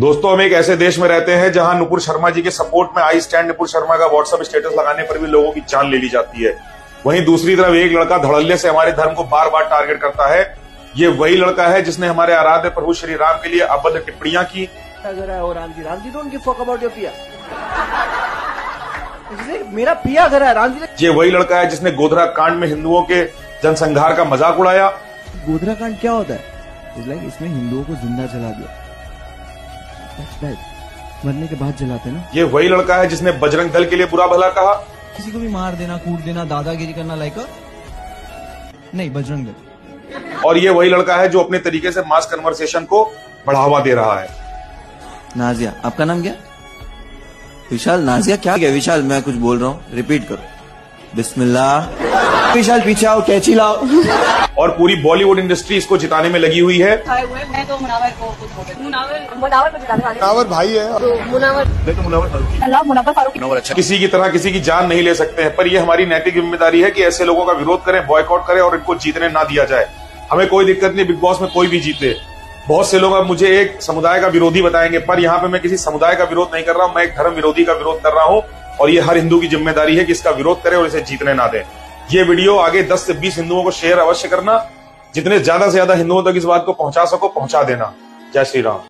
दोस्तों हम एक ऐसे देश में रहते हैं जहाँ नुपुर शर्मा जी के सपोर्ट में आई स्टैंड नुपुर शर्मा का व्हाट्सएप स्टेटस लगाने पर भी लोगों की जान ले ली जाती है। वहीं दूसरी तरफ़ एक लड़का धड़ल्ले से हमारे धर्म को बार बार टारगेट करता है। ये वही लड़का है जिसने हमारे आराध्य प्रभु श्री राम के लिए अभद्र टिप्पणियाँ की। Ram ji. Ram ji don't give fuck about your पिया मेरा पिया घर है राम जी ये वही लड़का है जिसने गोधरा कांड में हिंदुओं के जनसंहार का मज़ाक उड़ाया। गोधरा कांड क्या होता है? इसमें हिंदुओं को ज़िंदा जला दिया। मरने के बाद जलाते ना। ये वही लड़का है जिसने बजरंग दल के लिए बुरा भला कहा। किसी को भी मार देना कूट देना दादागिरी करना लाइक नहीं बजरंग दल। और ये वही लड़का है जो अपने तरीके से मास कन्वर्सेशन को बढ़ावा दे रहा है। नाजिया आपका नाम क्या? विशाल नाजिया क्या क्या विशाल मैं कुछ बोल रहा हूँ रिपीट करो। बिस्मिल्लाह। विशाल पीछे आओ कैची लाओ। और पूरी बॉलीवुड इंडस्ट्री इसको जिताने में लगी हुई है। आए हुए। मैं तो मुनावर को कुछ गया मुनावर मुनावर को जिताने वाले। मुनावर भाई है। तो मुनावर अल्लाह मुनावर फारूक। किसी की तरह किसी की जान नहीं ले सकते हैं पर यह हमारी नैतिक ज़िम्मेदारी है कि ऐसे लोगों का विरोध करें बॉयकॉट करें और इनको जीतने ना दिया जाए। हमें कोई दिक्कत नहीं बिग बॉस में कोई भी जीते। बहुत से लोग अब मुझे एक समुदाय का विरोधी बताएँगे पर यहाँ पे मैं किसी समुदाय का विरोध नहीं कर रहा हूँ मैं एक धर्म विरोधी का विरोध कर रहा हूँ। और ये हर हिंदू की ज़िम्मेदारी है कि इसका विरोध करे और इसे जीतने ना दे। ये वीडियो आगे 10 से 20 हिंदुओं को शेयर अवश्य करना। जितने ज़्यादा से ज़्यादा हिंदुओं तक इस बात को पहुँचा सको, पहुँचा देना। जय श्री राम।